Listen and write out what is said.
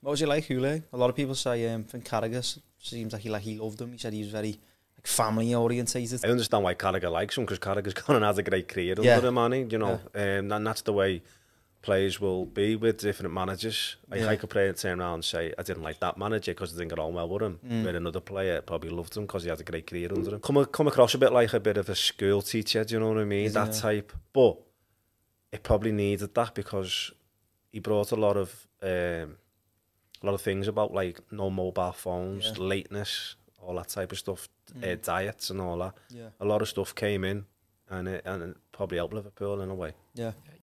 What was he like, Houllier? A lot of people say um, from Carragher seems like he like he loved him. He said he was very like family orientated. I understand why Carragher likes him because Carragher's gone and has a great career Yeah. under him, man. You know, um, and that's the way players will be with different managers. Like Yeah. I could play and turn around and say I didn't like that manager because I didn't get on well with him. Mm. Where another player probably loved him because he had a great career under him. Come come across a bit like a bit of a school teacher. Do you know what I mean? Isn't that it? type, but it probably needed that because he brought a lot of um, a lot of things about like no mobile phones, Yeah. lateness, all that type of stuff, uh, Mm. diets and all that Yeah, a lot of stuff came in and it, and it probably helped Liverpool in a way. yeah.